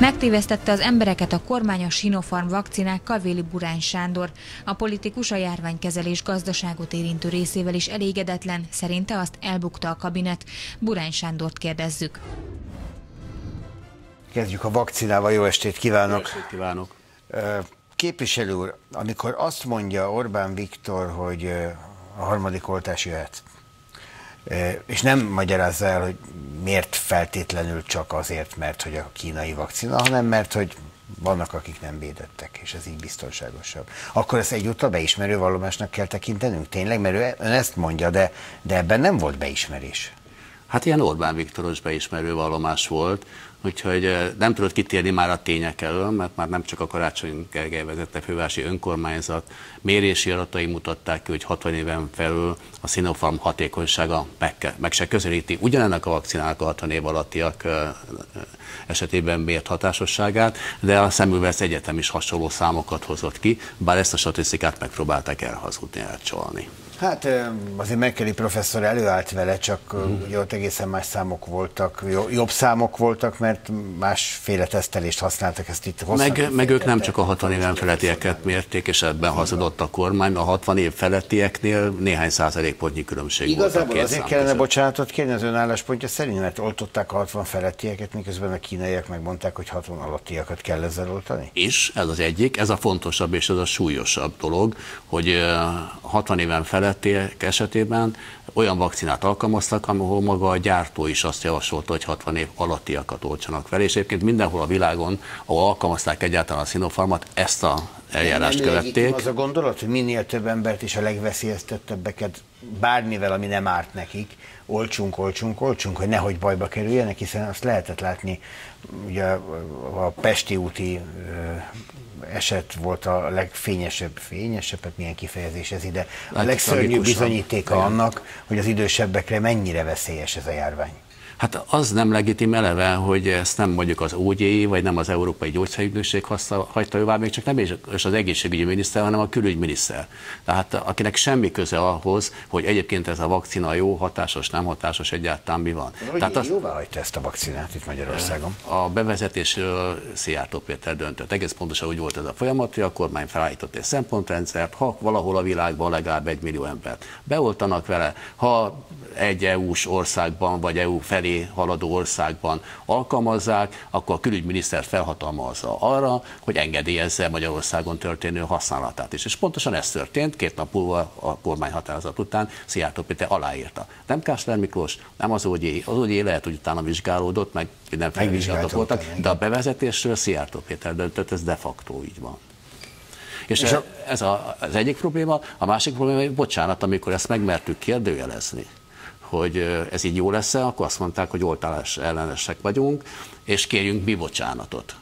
Megtévesztette az embereket a kormány a Sinopharm vakcinákkal Véli Burány Sándor. A politikus a járványkezelés gazdaságot érintő részével is elégedetlen, szerinte azt elbukta a kabinet. Burány Sándort kérdezzük. Kezdjük a vakcinával, jó estét kívánok! Jó estét kívánok! Képviselő úr, amikor azt mondja Orbán Viktor, hogy a harmadik oltás jöhet, és nem magyarázza el, hogy miért feltétlenül csak azért, mert hogy a kínai vakcina, hanem mert hogy vannak, akik nem védettek, és ez így biztonságosabb. Akkor ezt egyúttal beismerő vallomásnak kell tekintenünk? Tényleg? Mert ő ön ezt mondja, de, de ebben nem volt beismerés. Hát ilyen Orbán Viktoros beismerő vallomás volt, úgyhogy nem tudott kitérni már a tények elől, mert már nem csak a Karácsony Gergely vezette fővárosi önkormányzat mérési adatai mutatták ki, hogy 60 éven felül a Sinopharm hatékonysága meg, meg se közelíti ugyanennek a vakcinának a 60 év alattiak esetében mért hatásosságát, de a Szemülvesz Egyetem is hasonló számokat hozott ki, bár ezt a statisztikát megpróbálták elhazudni, elcsalni. Hát azért Merkeli professzor előállt vele, csak mm. ugye ott egészen más számok voltak, jobb számok voltak, mert másféle tesztelést használtak, ezt itt Meg, meg ők nem csak a 60 éven felettieket mérték, és ebben hazudott a kormány, a 60 év felettieknél néhány százalékpontnyi különbség Igazából volt. azért kellene között. bocsánatot kérni az ön álláspontja szerint, mert oltották a 60 felettieket, miközben a kínaiak megmondták, hogy 60 alattiakat kell ezzel oltani? És ez az egyik, ez a fontosabb és ez a súlyosabb dolog, hogy 60 éven felett felettiek esetében olyan vakcinát alkalmaztak, ahol maga a gyártó is azt javasolta, hogy 60 év alattiakat oltsanak fel, és egyébként mindenhol a világon, ahol alkalmazták egyáltalán a Sinopharmat, ezt a eljárást nem követték. Az a gondolat, hogy minél több embert és a legveszélyeztettebbeket bármivel, ami nem árt nekik, olcsunk, olcsunk, olcsunk, hogy nehogy bajba kerüljenek, hiszen azt lehetett látni, ugye a Pesti úti eset volt a legfényesebb, fényesebb, hát milyen kifejezés ez ide, a legszörnyűbb bizonyítéka annak, hogy az idősebbekre mennyire veszélyes ez a járvány. Hát az nem legitim eleve, hogy ezt nem mondjuk az OGI, vagy nem az Európai Gyógyszerügynökség hagyta jóvá, még csak nem is az egészségügyi miniszter, hanem a külügyminiszter. Tehát akinek semmi köze ahhoz, hogy egyébként ez a vakcina jó, hatásos, nem hatásos, egyáltalán mi van. Hogy Tehát az, jóvá hagyta ezt a vakcinát itt Magyarországon? A bevezetésről Szijjártó Péter döntött. Egész pontosan úgy volt ez a folyamat, hogy a kormány felállított egy szempontrendszert, ha valahol a világban legalább egy millió embert beoltanak vele, ha egy EU-s országban, vagy EU felé haladó országban alkalmazzák, akkor a külügyminiszter felhatalmazza arra, hogy engedélyezze Magyarországon történő használatát is. És pontosan ez történt, két nap múlva a kormányhatározat után Szijjártó Péter aláírta. Nem Kásler Miklós, nem az OGI. Az OGI lehet, hogy utána vizsgálódott, meg mindenféle vizsgálatok voltak, de a bevezetésről Szijjártó Péter döntött, ez de facto így van. És, és ez a, az egyik probléma, a másik probléma, hogy bocsánat, amikor ezt megmertük kérdőjelezni, hogy ez így jó lesz-e, akkor azt mondták, hogy oltálás ellenesek vagyunk, és kérjünk mi bocsánatot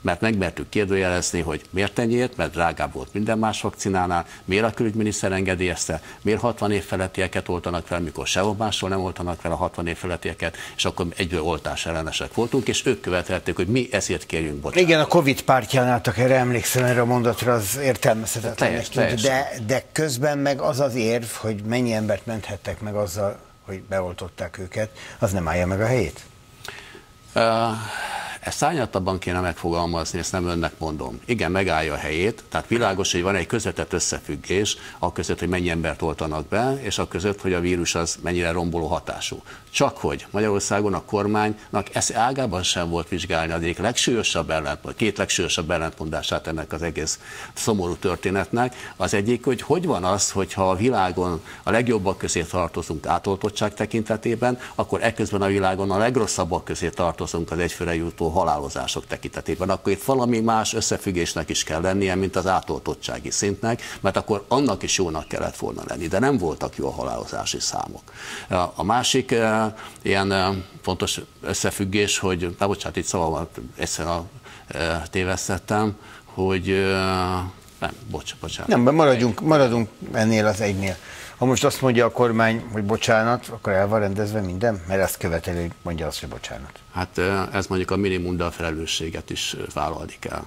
mert megmertük kérdőjelezni, hogy miért ennyiért, mert drágább volt minden más vakcinánál, miért a külügyminiszter engedélyezte, miért 60 év felettieket oltanak fel, mikor sehol máshol nem oltanak fel a 60 év felettieket, és akkor egyből oltás ellenesek voltunk, és ők követelték, hogy mi ezért kérjünk bocsánatot. Igen, a Covid pártján álltak erre, emlékszem erre a mondatra, az értelmezhetetlen. De, de közben meg az az érv, hogy mennyi embert menthettek meg azzal, hogy beoltották őket, az nem állja meg a helyét? Uh, ezt szányattabban kéne megfogalmazni, ezt nem önnek mondom. Igen, megállja a helyét, tehát világos, hogy van egy közvetett összefüggés a között, hogy mennyi embert oltanak be, és a között, hogy a vírus az mennyire romboló hatású. Csak hogy Magyarországon a kormánynak ez ágában sem volt vizsgálni az egyik legsúlyosabb ellentmond, két legsúlyosabb ellentmondását ennek az egész szomorú történetnek. Az egyik, hogy hogy van az, hogyha a világon a legjobbak közé tartozunk átoltottság tekintetében, akkor ekközben a világon a legrosszabbak közé tartozunk az egyfőre jutó halálozások tekintetében, akkor itt valami más összefüggésnek is kell lennie, mint az átoltottsági szintnek, mert akkor annak is jónak kellett volna lenni, de nem voltak jó a halálozási számok. A másik eh, ilyen eh, fontos összefüggés, hogy, na bocsánat, itt szavamat egyszer a, eh, tévesztettem, hogy nem, bocs, bocsánat. Nem, maradjunk, maradunk ennél az egynél Ha most azt mondja a kormány, hogy bocsánat, akkor el van rendezve minden? Mert ezt követeli, mondja azt, hogy bocsánat. Hát ez mondjuk a minimum, de a felelősséget is vállalni kell.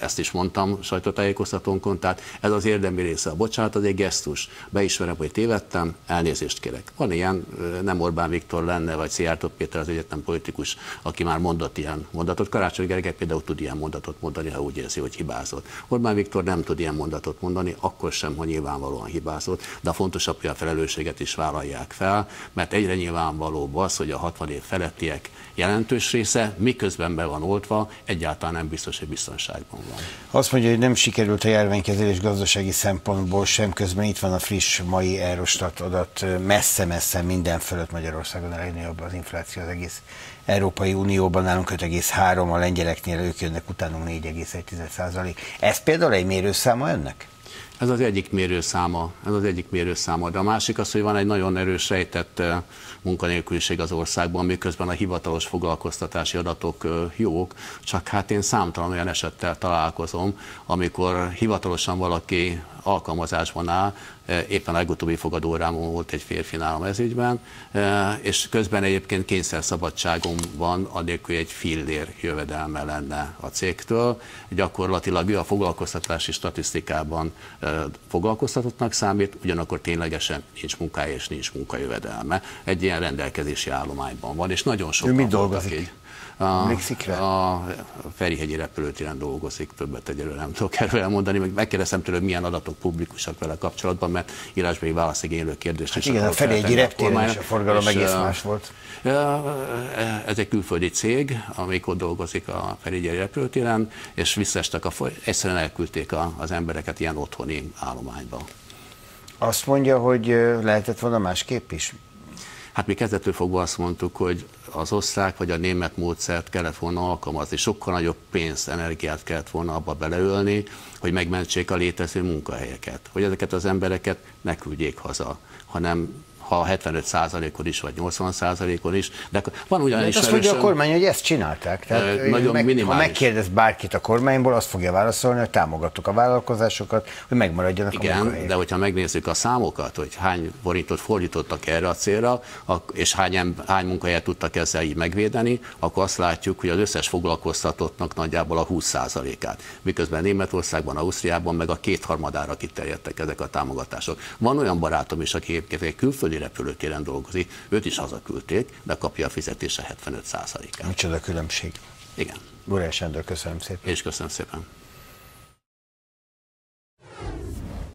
Ezt is mondtam sajtótájékoztatónkon, tehát ez az érdemi része. A bocsánat az egy gesztus. Beismerem, hogy tévedtem, elnézést kérek. Van ilyen, nem Orbán Viktor lenne, vagy Szijjártó Péter az egyetem politikus, aki már mondott ilyen mondatot. Karácsony Gergely például tud ilyen mondatot mondani, ha úgy érzi, hogy hibázott. Orbán Viktor nem tud ilyen mondatot mondani, akkor sem, hogy nyilvánvalóan hibázott, de a fontosabb, hogy a felelősséget is vállalják fel, mert egyre nyilvánvalóbb az, hogy a 60 év felettiek jelentős része, miközben be van oltva, egyáltalán nem biztos, hogy biztonságban van. Azt mondja, hogy nem sikerült a járványkezelés gazdasági szempontból sem, közben itt van a friss mai Eurostat adat, messze-messze minden fölött Magyarországon a legnagyobb az infláció az egész Európai Unióban, nálunk 5,3, a lengyeleknél ők jönnek utánunk 4,1 százalék. Ez például egy mérőszáma ennek? Ez az egyik mérőszáma, ez az egyik mérőszáma. De a másik az, hogy van egy nagyon erős rejtett munkanélküliség az országban, miközben a hivatalos foglalkoztatási adatok jók, csak hát én számtalan olyan esettel találkozom, amikor hivatalosan valaki alkalmazásban áll, éppen a legutóbbi fogadórámon volt egy férfi nálam ez ügyben, és közben egyébként kényszerszabadságom van, adélkül egy fillér jövedelme lenne a cégtől. Gyakorlatilag ő a foglalkoztatási statisztikában foglalkoztatottnak számít, ugyanakkor ténylegesen nincs munkája és nincs munkajövedelme. Egy ilyen rendelkezési állományban van, és nagyon sokan mit dolgozik? Így. A, a Ferihegyi repülőtéren dolgozik, többet egyelőre nem tudok erről elmondani, meg megkérdeztem tőle, milyen adatok publikusak vele kapcsolatban, mert írásbeli válaszigénylő kérdést hát is igen, a Ferihegyi reptéren is a forgalom és, egész más volt. Ez egy külföldi cég, amelyik ott dolgozik a Ferihegyi repülőtéren, és visszaestek a egyszerűen elküldték a, az embereket ilyen otthoni állományba. Azt mondja, hogy lehetett volna másképp is? Hát mi kezdetől fogva azt mondtuk, hogy az osztrák vagy a német módszert kellett volna alkalmazni, sokkal nagyobb pénzt, energiát kellett volna abba beleölni, hogy megmentsék a létező munkahelyeket, hogy ezeket az embereket ne küldjék haza, hanem ha 75%-on is, vagy 80%-on is. De van ugyan is. Azt mondja a kormány, hogy ezt csinálták. Tehát nagyon meg, minimális. Ha megkérdez bárkit a kormányból, azt fogja válaszolni, hogy támogattuk a vállalkozásokat, hogy megmaradjanak Igen, a munkahelyek. de hogyha megnézzük a számokat, hogy hány forintot fordítottak erre a célra, és hány, hány munkahelyet tudtak ezzel így megvédeni, akkor azt látjuk, hogy az összes foglalkoztatottnak nagyjából a 20%-át. Miközben Németországban, Ausztriában meg a kétharmadára kiterjedtek ezek a támogatások. Van olyan barátom is, aki egyébként külföldi külföldi repülőtéren dolgozik, őt is hazaküldték, de kapja a fizetése 75%-át. Micsoda különbség. Igen. Burás Sándor, köszönöm szépen. És köszönöm szépen.